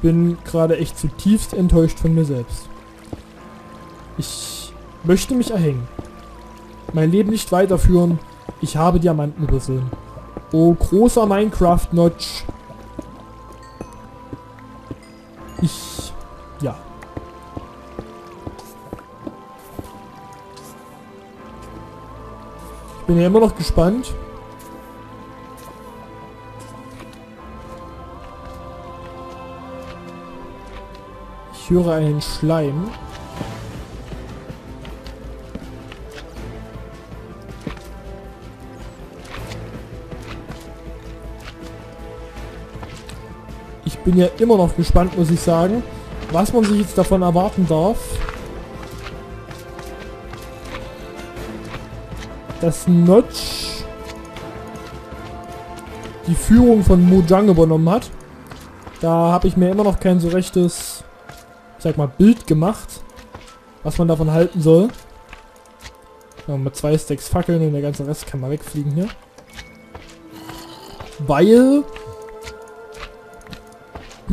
bin gerade echt zutiefst enttäuscht von mir selbst. Ich möchte mich erhängen. Mein Leben nicht weiterführen. Ich habe Diamanten übersehen. Oh, großer Minecraft-Notch. Ich... Ja. Ich bin ja immer noch gespannt. Höre einen Schleim. Ich bin ja immer noch gespannt, muss ich sagen, was man sich jetzt davon erwarten darf. Dass Notch die Führung von Mojang übernommen hat. Da habe ich mir immer noch kein so rechtes, sag mal, Bild gemacht, was man davon halten soll. Ja, mit zwei Stacks Fackeln und der ganze Rest kann mal wegfliegen hier. Weil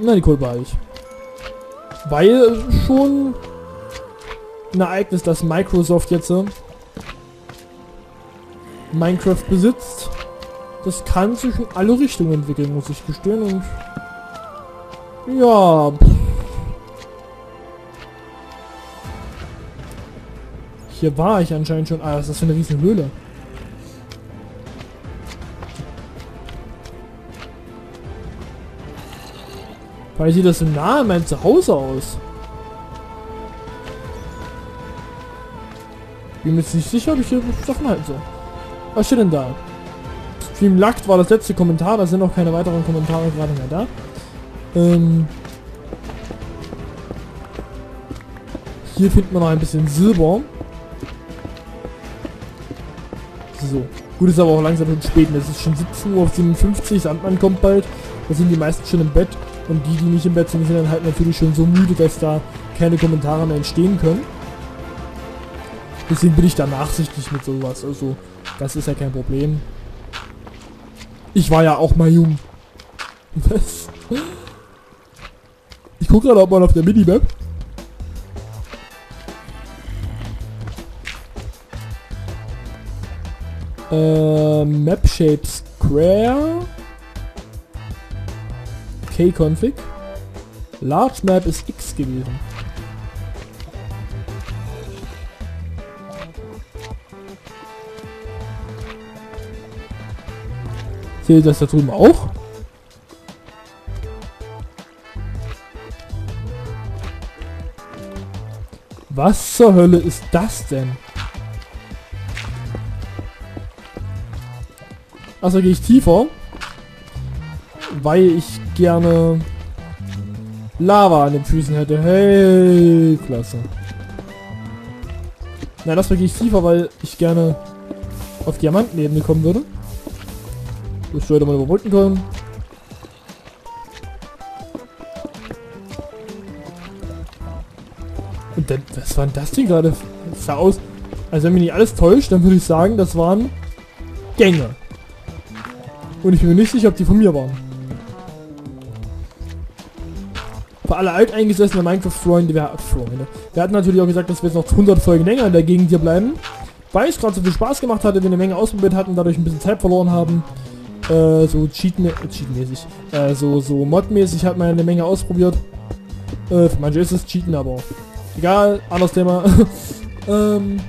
na, die Kohle behalte ich. Weil schon ein Ereignis, dass Microsoft jetzt äh, Minecraft besitzt. Das kann sich in alle Richtungen entwickeln, muss ich gestehen. Und ja. Hier war ich anscheinend schon. Ah, was ist das für eine riesen Höhle? Weil sieht das so nah an meinem Zuhause aus. Bin mir jetzt nicht sicher, ob ich hier Sachen halten soll. Was steht denn da? Stream Lackt war das letzte Kommentar, da sind noch keine weiteren Kommentare gerade mehr da. Ähm hier findet man noch ein bisschen Silber. So. Gut, ist aber auch langsam schon spät. Es ist schon 17 Uhr auf 57, Sandmann kommt bald. Da sind die meisten schon im Bett. Und die, die nicht im Bett sind, sind dann halt natürlich schon so müde, dass da keine Kommentare mehr entstehen können. Deswegen bin ich da nachsichtig mit sowas. Also, das ist ja kein Problem. Ich war ja auch mal jung. Was? Ich gucke gerade, ob man auf der Minimap äh, Map Shape Square K-Config. Large Map ist X gewesen. Seht ihr das da drüben auch? Was zur Hölle ist das denn? Also gehe ich tiefer weil ich gerne Lava an den Füßen hätte. Hey, klasse. Nein, das gehe ich tiefer, weil ich gerne auf Diamantenebene kommen würde. Das sollte man überbrücken können. Und dann, was war denn das Ding gerade? Das sah aus, also wenn mich nicht alles täuscht, dann würde ich sagen, das waren Gänge. Und ich bin mir nicht sicher, ob die von mir waren. Für alle alteingesessenen Minecraft-Freunde, wir, Freunde. wir hatten natürlich auch gesagt, dass wir jetzt noch 100 Folgen länger in der Gegend hier bleiben. Weil es gerade so viel Spaß gemacht hatte, wir eine Menge ausprobiert hatten, dadurch ein bisschen Zeit verloren haben. Äh, so Cheat-mäßig, äh, so, so Mod-mäßig hat man eine Menge ausprobiert. Äh, für manche ist es Cheaten, aber egal, anderes Thema. ähm,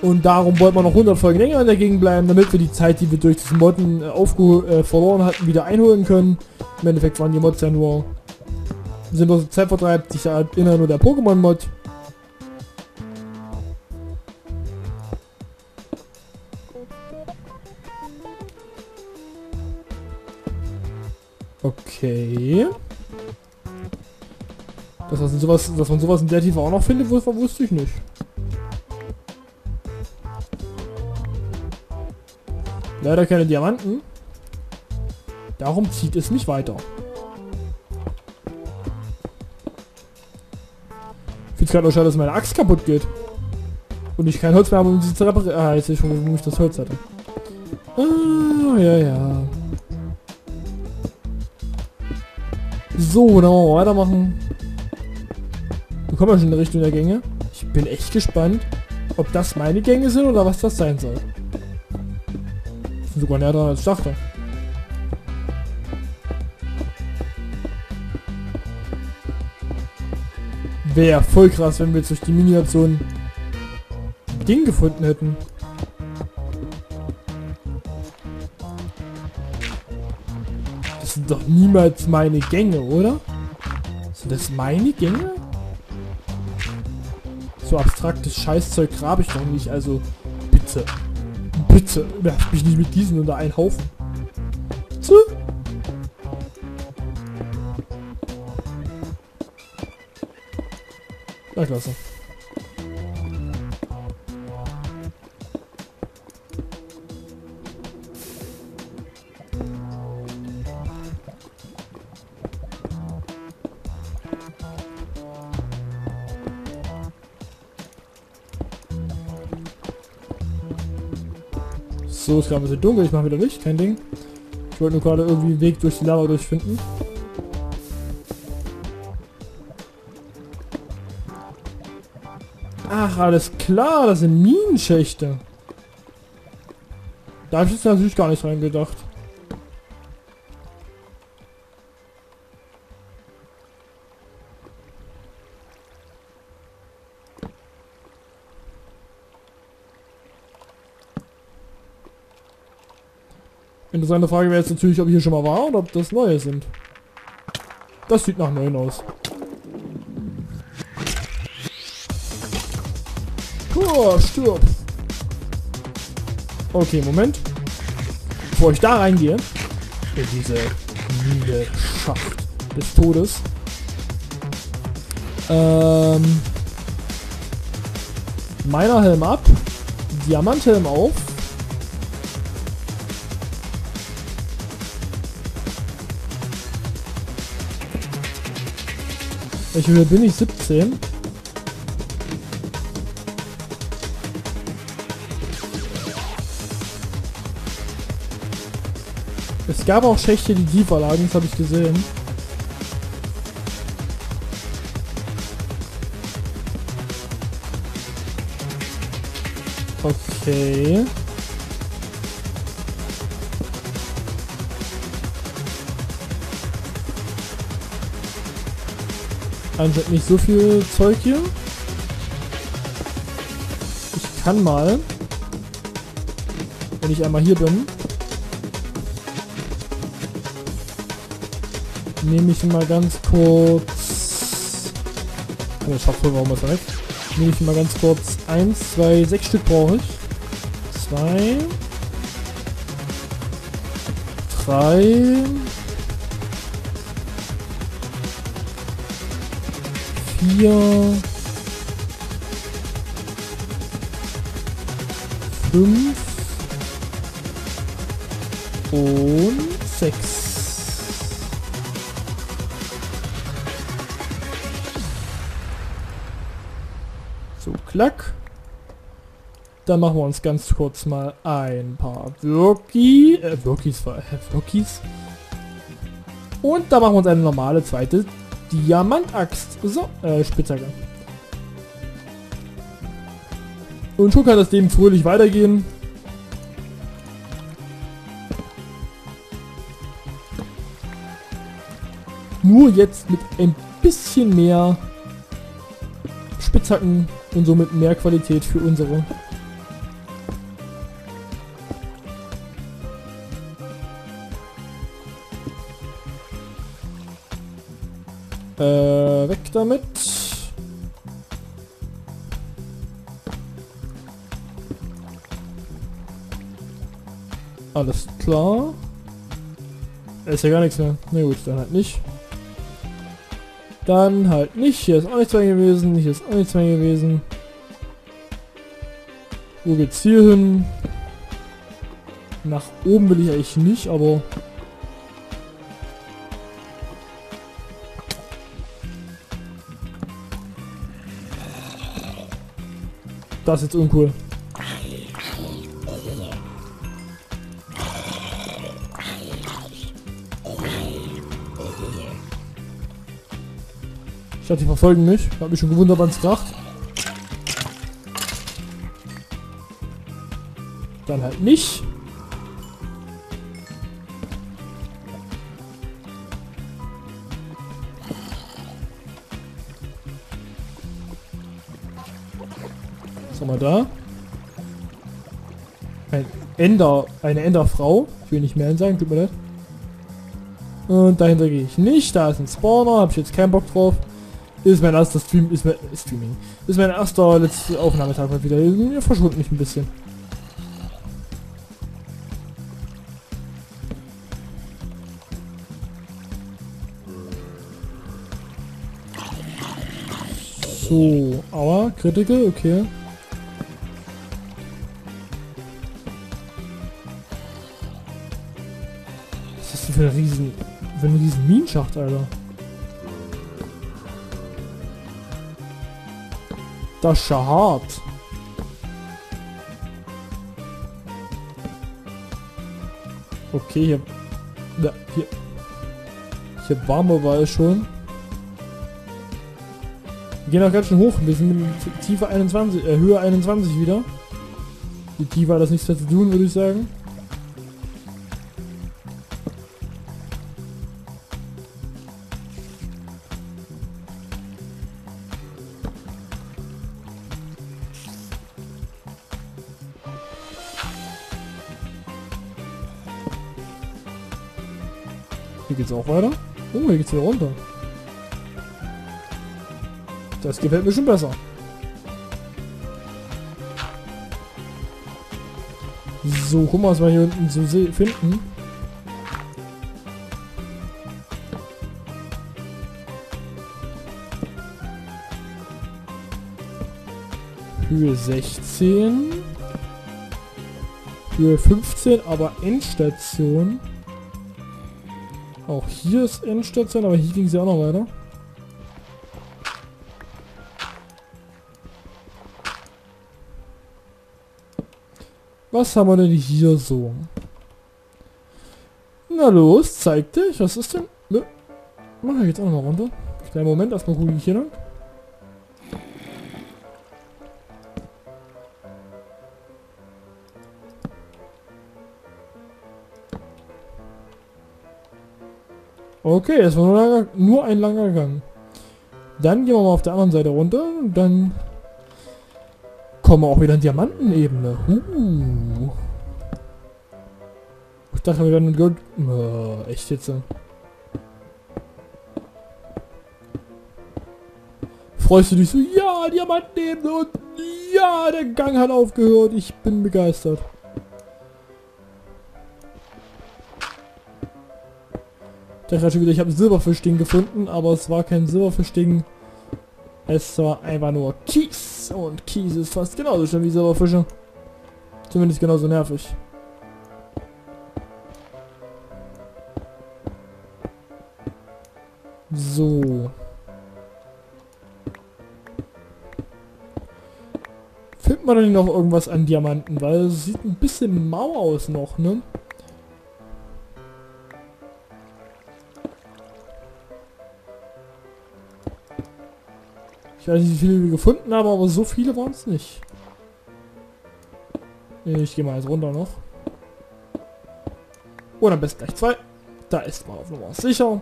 und darum wollten wir noch 100 Folgen länger Gegend bleiben, damit wir die Zeit, die wir durch das Modden äh, äh, verloren hatten, wieder einholen können. Im Endeffekt waren die Mods ja nur sinnloser Zeitvertreib. Ich erinnere nur der Pokémon-Mod. Okay. Dass man sowas, dass man sowas in der Tiefe auch noch findet, wusste ich nicht. Leider keine Diamanten. Darum zieht es mich weiter. Finde gerade schade, dass meine Axt kaputt geht. Und ich kein Holz mehr habe, um sie zu reparieren. Ah, jetzt sehe ich schon, wo ich das Holz hatte. Ah, ja, ja. So, dann wollen wir weitermachen. Wir kommen ja schon in Richtung der Gänge. Ich bin echt gespannt, ob das meine Gänge sind oder was das sein soll. Sind sogar näher dran als ich dachte. Wäre voll krass, wenn wir jetzt durch die Miniation Ding gefunden hätten. Das sind doch niemals meine Gänge, oder? Sind das meine Gänge? So abstraktes Scheißzeug grabe ich doch nicht, also bitte. Bitte, werf mich nicht mit diesen unter einen Haufen. So. Na klasse. So, ist gerade ein bisschen dunkel, ich mache wieder Licht, kein Ding. Ich wollte nur gerade irgendwie einen Weg durch die Lava durchfinden. Ach, alles klar, das sind Minenschächte. Da habe ich jetzt natürlich gar nicht dran Interessante Frage wäre jetzt natürlich, ob ich hier schon mal war oder ob das neue sind. Das sieht nach neuen aus. Oh, stirb. Okay, Moment. Bevor ich da reingehe, in diese Mine Schacht des Todes, ähm, meiner Helm ab, Diamanthelm auf, Welche Höhe bin ich? 17? Es gab auch Schächte, die tiefer lagen, das habe ich gesehen. Okay. Anscheinend nicht so viel Zeug hier. Ich kann mal, wenn ich einmal hier bin, nehme ich mal ganz kurz. Oh, Schatzpulver ist weg. Nehme ich mal ganz kurz. Eins, zwei, sechs Stück brauche ich. Zwei. Drei. Vier, fünf und sechs. So, klack. Dann machen wir uns ganz kurz mal ein paar Wirki, äh, Wirkis, äh, Wirkis. Und da machen wir uns eine normale zweite Diamantaxt. So, äh, Spitzhacke. Und schon kann das Leben fröhlich weitergehen. Nur jetzt mit ein bisschen mehr Spitzhacken und somit mehr Qualität für unsere Äh, weg damit. Alles klar. Ist ja gar nichts mehr. Na gut, dann halt nicht. Dann halt nicht. Hier ist auch nichts mehr gewesen. Hier ist auch nichts mehr gewesen. Wo geht's hier hin? Nach oben will ich eigentlich nicht, aber Das ist jetzt uncool. Ich dachte, die verfolgen mich. Hab mich schon gewundert, wann es kracht. Dann halt nicht. Was haben wir da? Ein Ender, eine Enderfrau. Ich will nicht mehr sagen, tut mir leid. Und dahinter gehe ich nicht. Da ist ein Spawner, habe ich jetzt keinen Bock drauf. Ist mein erster Stream, ist mein Streaming. Ist mein erster letzter Aufnahmetag mal wieder. Mir verschwunden mich ein bisschen. So, aua, Kritiker, okay. Für ein riesen, für ein riesen Minenschacht, Alter? Das ist ja hart. Okay, hier, da, hier, hier waren wir überall schon. Wir gehen auch ganz schön hoch. Wir sind mit Tiefe 21, äh, Höhe 21 wieder. Die Tiefe hat das nichts mehr zu tun, würde ich sagen. Hier geht's auch weiter. Oh, hier geht's wieder runter. Das gefällt mir schon besser. So, guck mal, was wir hier unten so finden. Höhe 16. Höhe 15, aber Endstation. Auch hier ist Endstation, aber hier ging sie auch noch weiter. Was haben wir denn hier so? Na los, zeig dich. Was ist denn? Ne? Mach ich jetzt auch noch mal runter. Kleinen Moment, erstmal gucke ich hier lang. Okay, es war nur, langer, nur ein langer Gang. Dann gehen wir mal auf der anderen Seite runter und dann kommen wir auch wieder in Diamantenebene. Uh. Ich dachte, wir werden Gold... Oh, echt jetzt. Freust du dich so? Ja, Diamantenebene und ja, der Gang hat aufgehört. Ich bin begeistert. Dachte schon wieder, ich habe ein Silberfischding gefunden, aber es war kein Silberfischding. Es war einfach nur Kies. Und Kies ist fast genauso schön wie Silberfische. Zumindest genauso nervig. So. Findet man denn noch irgendwas an Diamanten? Weil es sieht ein bisschen mau aus noch, ne? Ich weiß nicht, wie viele wir gefunden haben, aber so viele waren es nicht. Ich gehe mal jetzt runter noch. Oder am besten gleich zwei. Da ist mal auf Nummer sicher.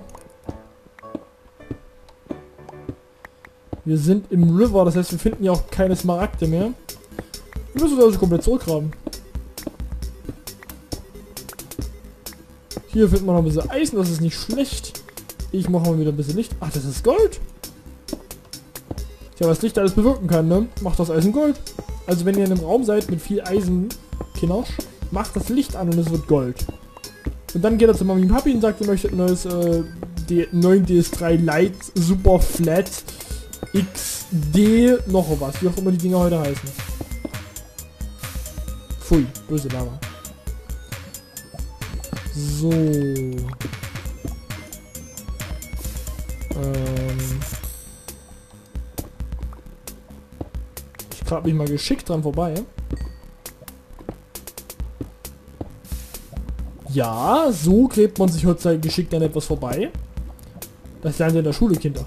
Wir sind im River, das heißt, wir finden ja auch keine Smaragde mehr. Wir müssen also komplett zurückgraben. Hier findet man noch ein bisschen Eisen, das ist nicht schlecht. Ich mache mal wieder ein bisschen Licht. Ach, das ist Gold. Tja, was Licht alles bewirken kann, ne? Macht das Eisen Gold. Also wenn ihr in einem Raum seid mit viel Eisen, Kindersch, macht das Licht an und es wird Gold. Und dann geht er zu Mami und Papi und sagt, ihr möchtet ein neues äh, D 9 DS3 Lite Super Flat XD noch was, wie auch immer die Dinger heute heißen. Pfui, böse Lava. So. Ähm. Grab mich mal geschickt dran vorbei. Ja, so gräbt man sich heutzutage geschickt an etwas vorbei. Das lernt ihr in der Schule, Kinder.